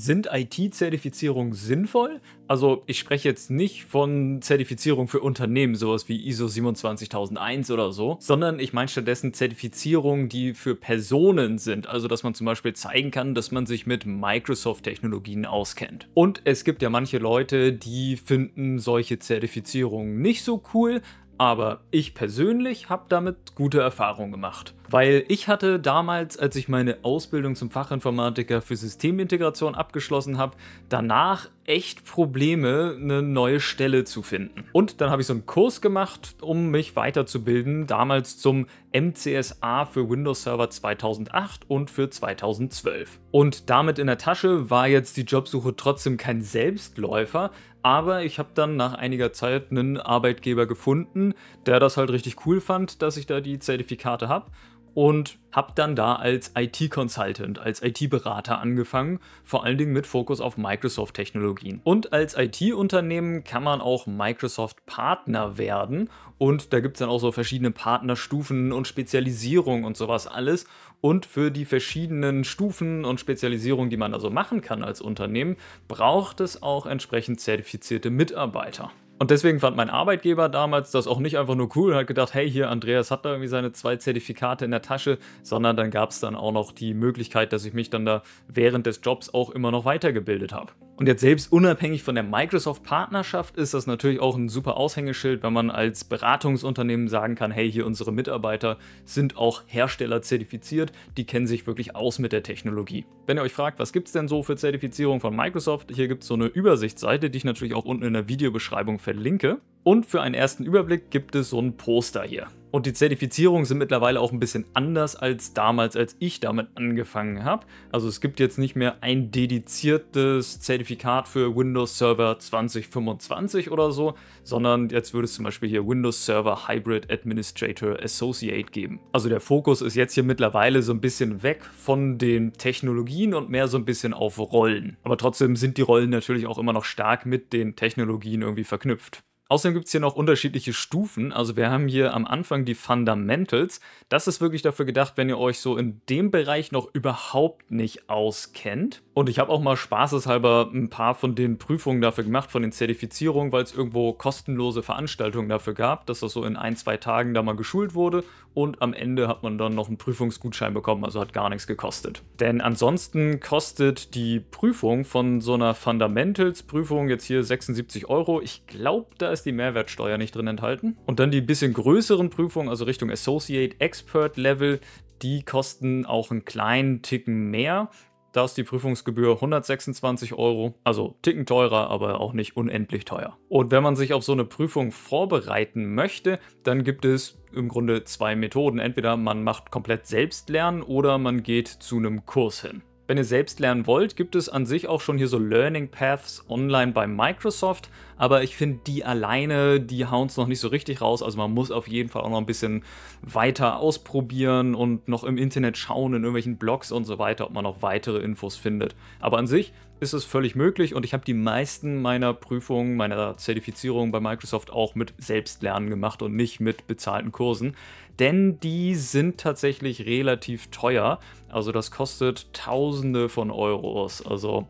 Sind IT-Zertifizierungen sinnvoll? Also ich spreche jetzt nicht von Zertifizierung für Unternehmen, sowas wie ISO 27001 oder so, sondern ich meine stattdessen Zertifizierungen, die für Personen sind. Also dass man zum Beispiel zeigen kann, dass man sich mit Microsoft-Technologien auskennt. Und es gibt ja manche Leute, die finden solche Zertifizierungen nicht so cool, aber ich persönlich habe damit gute Erfahrungen gemacht. Weil ich hatte damals, als ich meine Ausbildung zum Fachinformatiker für Systemintegration abgeschlossen habe, danach echt Probleme, eine neue Stelle zu finden. Und dann habe ich so einen Kurs gemacht, um mich weiterzubilden, damals zum MCSA für Windows Server 2008 und für 2012. Und damit in der Tasche war jetzt die Jobsuche trotzdem kein Selbstläufer, aber ich habe dann nach einiger Zeit einen Arbeitgeber gefunden, der das halt richtig cool fand, dass ich da die Zertifikate habe und habe dann da als IT-Consultant, als IT-Berater angefangen, vor allen Dingen mit Fokus auf Microsoft-Technologien. Und als IT-Unternehmen kann man auch Microsoft-Partner werden und da gibt es dann auch so verschiedene Partnerstufen und Spezialisierung und sowas alles. Und für die verschiedenen Stufen und Spezialisierungen, die man also machen kann als Unternehmen, braucht es auch entsprechend zertifizierte Mitarbeiter. Und deswegen fand mein Arbeitgeber damals das auch nicht einfach nur cool und hat gedacht, hey, hier, Andreas hat da irgendwie seine zwei Zertifikate in der Tasche, sondern dann gab es dann auch noch die Möglichkeit, dass ich mich dann da während des Jobs auch immer noch weitergebildet habe. Und jetzt selbst unabhängig von der Microsoft-Partnerschaft ist das natürlich auch ein super Aushängeschild, wenn man als Beratungsunternehmen sagen kann, hey, hier unsere Mitarbeiter sind auch Hersteller zertifiziert, die kennen sich wirklich aus mit der Technologie. Wenn ihr euch fragt, was gibt es denn so für Zertifizierung von Microsoft, hier gibt es so eine Übersichtsseite, die ich natürlich auch unten in der Videobeschreibung verlinke. Und für einen ersten Überblick gibt es so ein Poster hier. Und die Zertifizierungen sind mittlerweile auch ein bisschen anders als damals, als ich damit angefangen habe. Also es gibt jetzt nicht mehr ein dediziertes Zertifikat für Windows Server 2025 oder so, sondern jetzt würde es zum Beispiel hier Windows Server Hybrid Administrator Associate geben. Also der Fokus ist jetzt hier mittlerweile so ein bisschen weg von den Technologien und mehr so ein bisschen auf Rollen. Aber trotzdem sind die Rollen natürlich auch immer noch stark mit den Technologien irgendwie verknüpft. Außerdem gibt es hier noch unterschiedliche Stufen. Also wir haben hier am Anfang die Fundamentals. Das ist wirklich dafür gedacht, wenn ihr euch so in dem Bereich noch überhaupt nicht auskennt. Und ich habe auch mal spaßeshalber ein paar von den Prüfungen dafür gemacht, von den Zertifizierungen, weil es irgendwo kostenlose Veranstaltungen dafür gab, dass das so in ein, zwei Tagen da mal geschult wurde. Und am Ende hat man dann noch einen Prüfungsgutschein bekommen, also hat gar nichts gekostet. Denn ansonsten kostet die Prüfung von so einer Fundamentals-Prüfung jetzt hier 76 Euro. Ich glaube, da ist ist die Mehrwertsteuer nicht drin enthalten. Und dann die bisschen größeren Prüfungen, also Richtung Associate Expert Level, die kosten auch einen kleinen Ticken mehr. Da ist die Prüfungsgebühr 126 Euro, also Ticken teurer, aber auch nicht unendlich teuer. Und wenn man sich auf so eine Prüfung vorbereiten möchte, dann gibt es im Grunde zwei Methoden. Entweder man macht komplett selbst lernen oder man geht zu einem Kurs hin. Wenn ihr selbst lernen wollt, gibt es an sich auch schon hier so Learning Paths online bei Microsoft, aber ich finde, die alleine, die hauen es noch nicht so richtig raus. Also man muss auf jeden Fall auch noch ein bisschen weiter ausprobieren und noch im Internet schauen, in irgendwelchen Blogs und so weiter, ob man noch weitere Infos findet. Aber an sich ist es völlig möglich und ich habe die meisten meiner Prüfungen, meiner Zertifizierung bei Microsoft auch mit Selbstlernen gemacht und nicht mit bezahlten Kursen denn die sind tatsächlich relativ teuer. Also das kostet Tausende von Euros, also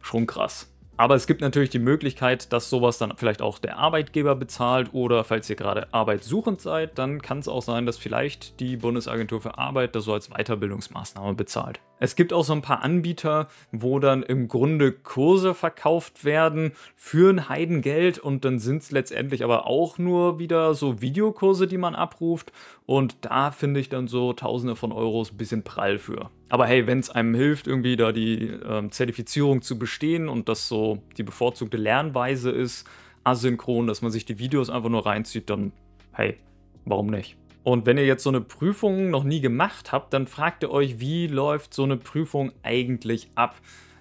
schon krass. Aber es gibt natürlich die Möglichkeit, dass sowas dann vielleicht auch der Arbeitgeber bezahlt oder falls ihr gerade arbeitssuchend seid, dann kann es auch sein, dass vielleicht die Bundesagentur für Arbeit das so als Weiterbildungsmaßnahme bezahlt. Es gibt auch so ein paar Anbieter, wo dann im Grunde Kurse verkauft werden für ein Heidengeld und dann sind es letztendlich aber auch nur wieder so Videokurse, die man abruft und da finde ich dann so Tausende von Euros ein bisschen prall für. Aber hey, wenn es einem hilft, irgendwie da die äh, Zertifizierung zu bestehen und das so die bevorzugte Lernweise ist, asynchron, dass man sich die Videos einfach nur reinzieht, dann hey, warum nicht? Und wenn ihr jetzt so eine Prüfung noch nie gemacht habt, dann fragt ihr euch, wie läuft so eine Prüfung eigentlich ab?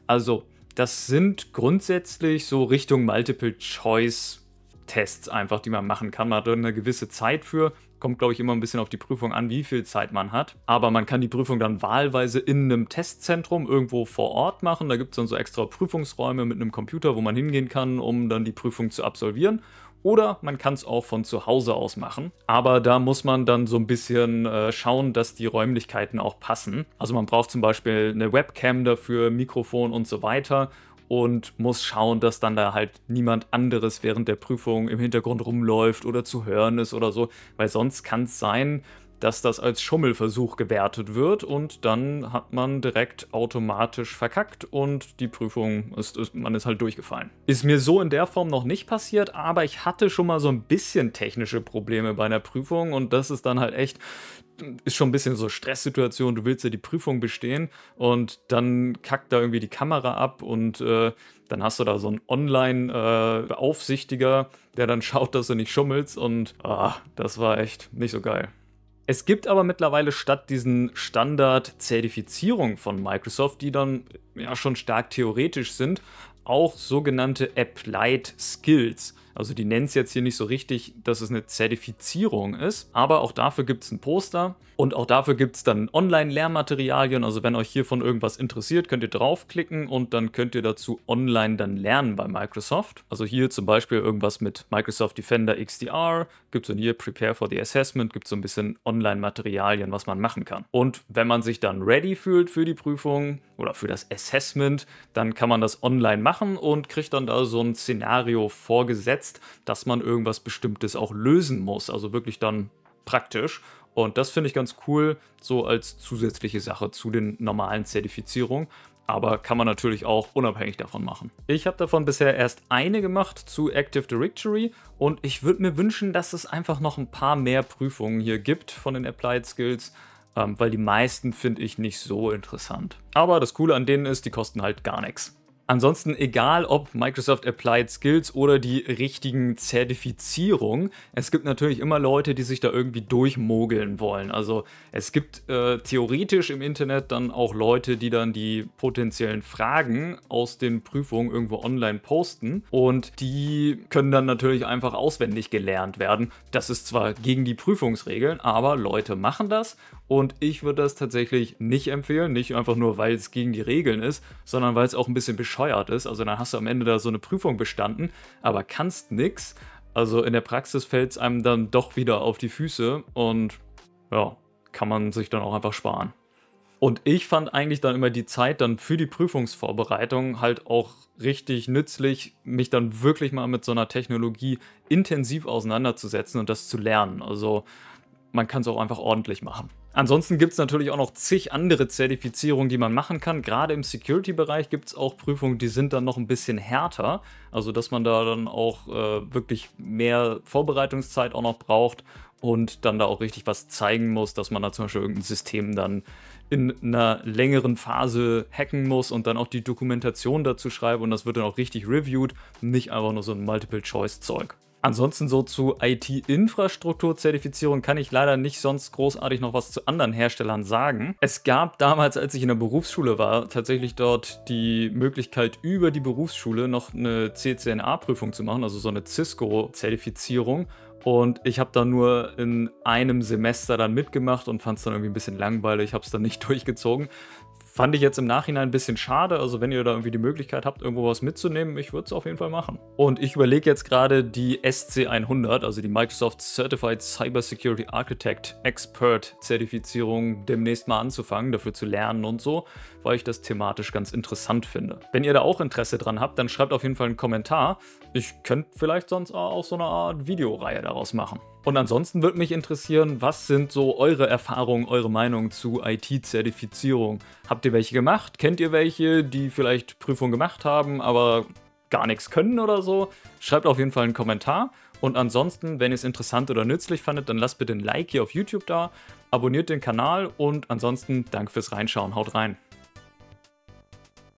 Also, das sind grundsätzlich so Richtung Multiple Choice Tests einfach, die man machen kann. Man hat eine gewisse Zeit für. Kommt, glaube ich, immer ein bisschen auf die Prüfung an, wie viel Zeit man hat. Aber man kann die Prüfung dann wahlweise in einem Testzentrum irgendwo vor Ort machen. Da gibt es dann so extra Prüfungsräume mit einem Computer, wo man hingehen kann, um dann die Prüfung zu absolvieren. Oder man kann es auch von zu Hause aus machen. Aber da muss man dann so ein bisschen äh, schauen, dass die Räumlichkeiten auch passen. Also man braucht zum Beispiel eine Webcam dafür, Mikrofon und so weiter und muss schauen, dass dann da halt niemand anderes während der Prüfung im Hintergrund rumläuft oder zu hören ist oder so, weil sonst kann es sein, dass das als Schummelversuch gewertet wird und dann hat man direkt automatisch verkackt und die Prüfung ist, ist, man ist halt durchgefallen. Ist mir so in der Form noch nicht passiert, aber ich hatte schon mal so ein bisschen technische Probleme bei einer Prüfung und das ist dann halt echt ist schon ein bisschen so Stresssituation, du willst ja die Prüfung bestehen und dann kackt da irgendwie die Kamera ab und äh, dann hast du da so einen Online-Beaufsichtiger, äh, der dann schaut, dass du nicht schummelst und ah, das war echt nicht so geil. Es gibt aber mittlerweile statt diesen Standard-Zertifizierungen von Microsoft, die dann ja schon stark theoretisch sind, auch sogenannte Applied Skills. Also die nennen es jetzt hier nicht so richtig, dass es eine Zertifizierung ist, aber auch dafür gibt es ein Poster und auch dafür gibt es dann Online-Lehrmaterialien. Also wenn euch hiervon irgendwas interessiert, könnt ihr draufklicken und dann könnt ihr dazu online dann lernen bei Microsoft. Also hier zum Beispiel irgendwas mit Microsoft Defender XDR, gibt es dann hier Prepare for the Assessment, gibt es so ein bisschen Online-Materialien, was man machen kann. Und wenn man sich dann ready fühlt für die Prüfung oder für das Assessment, dann kann man das online machen und kriegt dann da so ein Szenario vorgesetzt gesetzt, dass man irgendwas Bestimmtes auch lösen muss. Also wirklich dann praktisch. Und das finde ich ganz cool, so als zusätzliche Sache zu den normalen Zertifizierungen. Aber kann man natürlich auch unabhängig davon machen. Ich habe davon bisher erst eine gemacht zu Active Directory und ich würde mir wünschen, dass es einfach noch ein paar mehr Prüfungen hier gibt von den Applied Skills, ähm, weil die meisten finde ich nicht so interessant. Aber das Coole an denen ist, die kosten halt gar nichts. Ansonsten egal ob Microsoft Applied Skills oder die richtigen Zertifizierungen, es gibt natürlich immer Leute, die sich da irgendwie durchmogeln wollen. Also es gibt äh, theoretisch im Internet dann auch Leute, die dann die potenziellen Fragen aus den Prüfungen irgendwo online posten und die können dann natürlich einfach auswendig gelernt werden. Das ist zwar gegen die Prüfungsregeln, aber Leute machen das und ich würde das tatsächlich nicht empfehlen, nicht einfach nur, weil es gegen die Regeln ist, sondern weil es auch ein bisschen bescheuert ist. Also dann hast du am Ende da so eine Prüfung bestanden, aber kannst nichts. Also in der Praxis fällt es einem dann doch wieder auf die Füße und ja, kann man sich dann auch einfach sparen. Und ich fand eigentlich dann immer die Zeit dann für die Prüfungsvorbereitung halt auch richtig nützlich, mich dann wirklich mal mit so einer Technologie intensiv auseinanderzusetzen und das zu lernen. Also man kann es auch einfach ordentlich machen. Ansonsten gibt es natürlich auch noch zig andere Zertifizierungen, die man machen kann. Gerade im Security-Bereich gibt es auch Prüfungen, die sind dann noch ein bisschen härter. Also dass man da dann auch äh, wirklich mehr Vorbereitungszeit auch noch braucht und dann da auch richtig was zeigen muss, dass man da zum Beispiel irgendein System dann in einer längeren Phase hacken muss und dann auch die Dokumentation dazu schreiben und das wird dann auch richtig reviewed, nicht einfach nur so ein Multiple-Choice-Zeug. Ansonsten so zu IT-Infrastruktur-Zertifizierung kann ich leider nicht sonst großartig noch was zu anderen Herstellern sagen. Es gab damals, als ich in der Berufsschule war, tatsächlich dort die Möglichkeit, über die Berufsschule noch eine CCNA-Prüfung zu machen, also so eine Cisco-Zertifizierung. Und ich habe da nur in einem Semester dann mitgemacht und fand es dann irgendwie ein bisschen langweilig, habe es dann nicht durchgezogen. Fand ich jetzt im Nachhinein ein bisschen schade. Also, wenn ihr da irgendwie die Möglichkeit habt, irgendwo was mitzunehmen, ich würde es auf jeden Fall machen. Und ich überlege jetzt gerade die SC100, also die Microsoft Certified Cybersecurity Architect Expert Zertifizierung, demnächst mal anzufangen, dafür zu lernen und so, weil ich das thematisch ganz interessant finde. Wenn ihr da auch Interesse dran habt, dann schreibt auf jeden Fall einen Kommentar. Ich könnte vielleicht sonst auch so eine Art Videoreihe daraus machen. Und ansonsten würde mich interessieren, was sind so eure Erfahrungen, eure Meinung zu IT-Zertifizierung? Habt ihr welche gemacht? Kennt ihr welche, die vielleicht Prüfung gemacht haben, aber gar nichts können oder so? Schreibt auf jeden Fall einen Kommentar. Und ansonsten, wenn ihr es interessant oder nützlich fandet, dann lasst bitte ein Like hier auf YouTube da, abonniert den Kanal und ansonsten danke fürs Reinschauen. Haut rein.